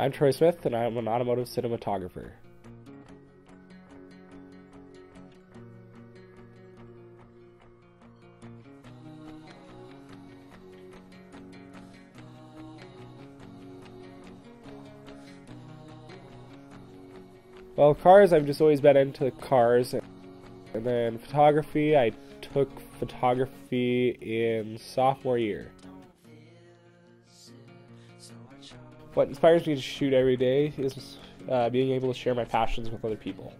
I'm Troy Smith, and I'm an automotive cinematographer. Well, cars, I've just always been into cars. And then photography, I took photography in sophomore year. What inspires me to shoot every day is uh, being able to share my passions with other people.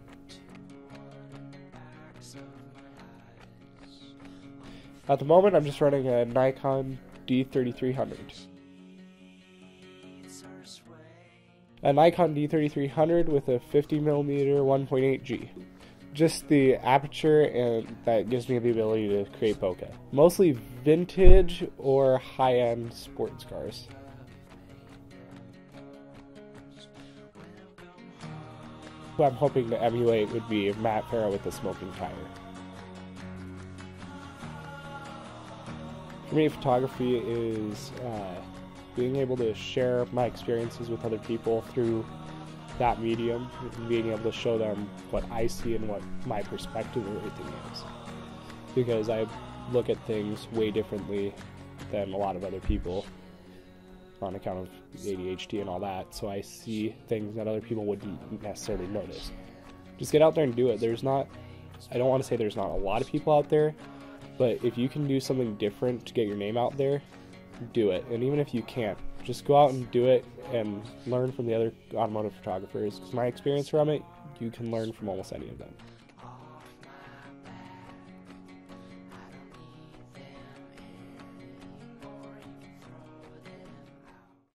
At the moment, I'm just running a Nikon D3300. A Nikon D3300 with a 50mm 1.8G. Just the aperture and that gives me the ability to create bokeh. Mostly vintage or high-end sports cars. Who I'm hoping to emulate would be Matt Farah with the smoking tire. For me, photography is uh, being able to share my experiences with other people through that medium, and being able to show them what I see and what my perspective of everything is. Because I look at things way differently than a lot of other people on account of ADHD and all that. So I see things that other people wouldn't necessarily notice. Just get out there and do it. There's not, I don't want to say there's not a lot of people out there, but if you can do something different to get your name out there, do it. And even if you can't, just go out and do it and learn from the other automotive photographers. Because my experience from it, you can learn from almost any of them.